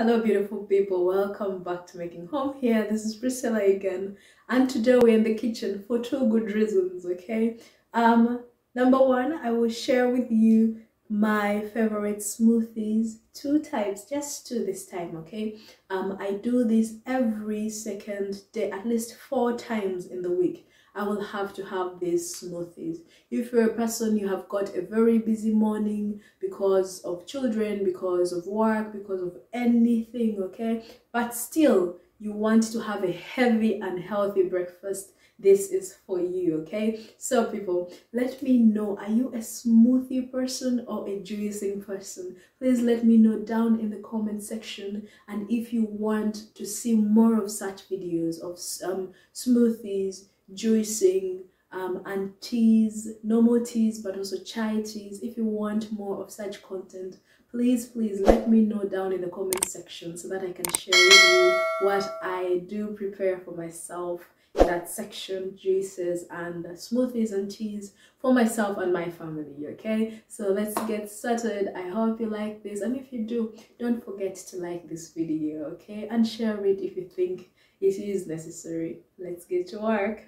Hello, beautiful people. Welcome back to Making Home here. This is Priscilla again, and today we're in the kitchen for two good reasons. Okay, um, number one, I will share with you my favorite smoothies two types just two this time okay um i do this every second day at least four times in the week I will have to have these smoothies. If you're a person you have got a very busy morning because of children, because of work, because of anything, okay, but still you want to have a heavy and healthy breakfast, this is for you okay? So people let me know are you a smoothie person or a juicing person? Please let me know down in the comment section. And if you want to see more of such videos of um, smoothies juicing um, and teas, normal teas, but also chai teas. If you want more of such content, please, please let me know down in the comment section so that I can share with you what I do prepare for myself in that section, juices and smoothies and teas for myself and my family, okay? So let's get started. I hope you like this. And if you do, don't forget to like this video, okay? And share it if you think it is necessary. Let's get to work.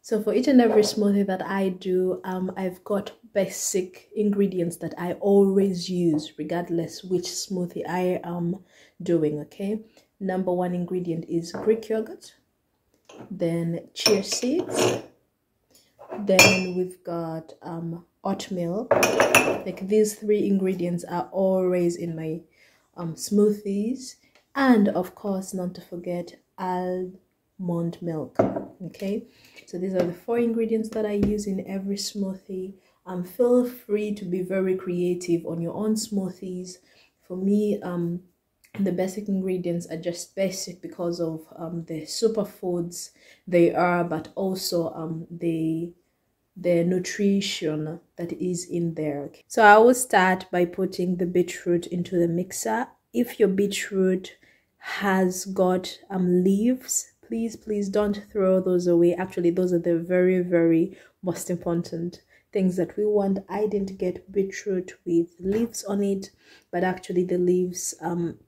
So for each and every smoothie that I do, um, I've got basic ingredients that I always use regardless which smoothie I am doing, okay? Number one ingredient is Greek yogurt, then chia seeds, then we've got um, oatmeal. Like these three ingredients are always in my um, smoothies. And of course, not to forget almond milk, okay? So these are the four ingredients that I use in every smoothie. Um, feel free to be very creative on your own smoothies. For me, um, the basic ingredients are just basic because of um, the superfoods they are, but also um, the the nutrition that is in there. So I will start by putting the beetroot into the mixer. If your beetroot has got um leaves please please don't throw those away. Actually those are the very very most important things that we want. I didn't get beetroot with leaves on it but actually the leaves um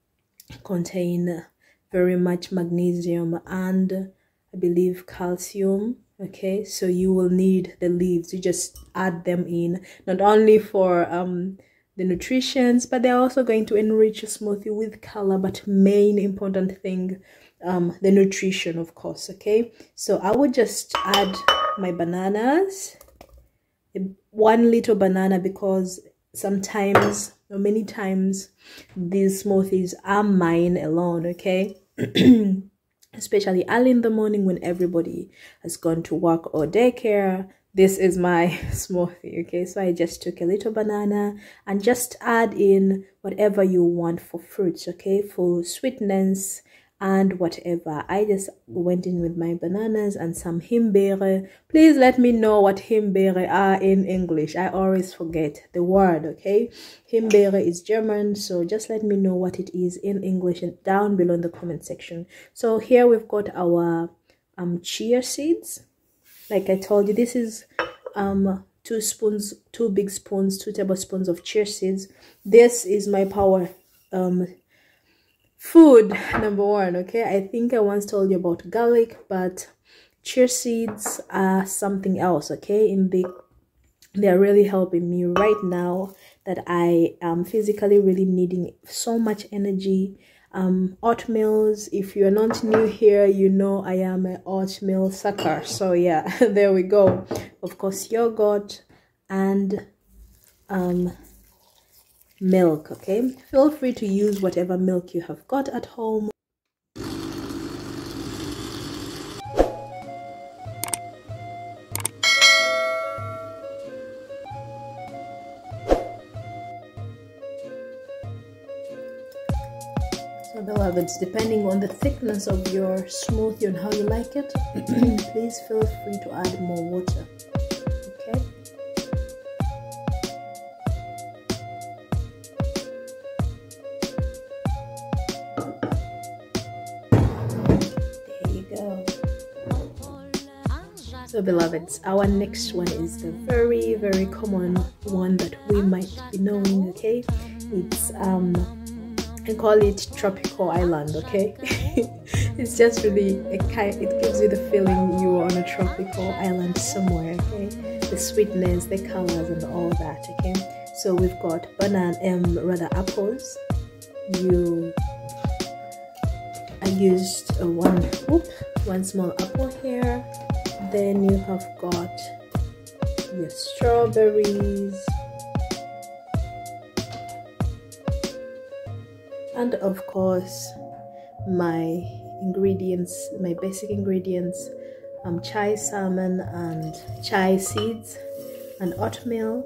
contain very much magnesium and i believe calcium okay? So you will need the leaves. You just add them in not only for um the nutritions but they're also going to enrich your smoothie with color. But main important thing um, the nutrition, of course, okay? So I would just add my bananas, one little banana because sometimes or many times these smoothies are mine alone, okay? Especially early in the morning when everybody has gone to work or daycare. This is my smoothie, okay? So I just took a little banana and just add in whatever you want for fruits, okay? For sweetness, and whatever. I just went in with my bananas and some himbeere. Please let me know what himbeere are in English. I always forget the word, okay? Himbeere is German, so just let me know what it is in English and down below in the comment section. So here we've got our um chia seeds. Like I told you, this is um two spoons, two big spoons, two tablespoons of chia seeds. This is my power um food number one okay? I think i once told you about garlic but chia seeds are something else okay? In the they're really helping me right now that i am physically really needing so much energy. Um oatmeals if you're not new here you know i am an oatmeal sucker so yeah there we go. Of course yogurt and um milk okay feel free to use whatever milk you have got at home So beloveds, depending on the thickness of your smoothie and how you like it, please feel free to add more water. So beloveds, our next one is the very, very common one that we might be knowing, okay? It's um I call it tropical island okay? It's just really a kind it gives you the feeling you are on a tropical island somewhere okay? The sweetness the colors and all that okay? So we've got banana um rather apples. You i used one whoop, one small apple here then you have got your strawberries. And of course my ingredients my basic ingredients um, chai salmon and chai seeds and oatmeal.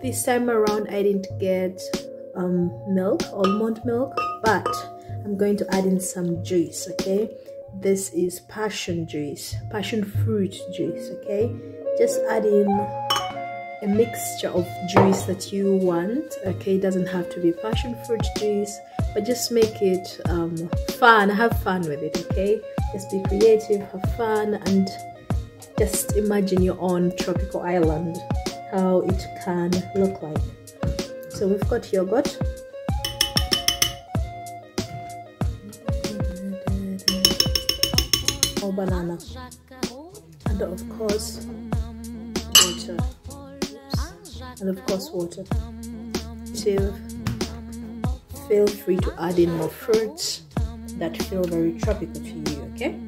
This time around I didn't get um, milk almond milk but I'm going to add in some juice okay this is passion juice passion fruit juice okay? Just add in a mixture of juice that you want okay? It doesn't have to be passion fruit juice but just make it um, fun have fun with it okay? Just be creative have fun and just imagine your own tropical island how it can look like. So we've got yogurt or banana. And of course water. And of course water. Feel free to add in more fruits that feel very tropical to you okay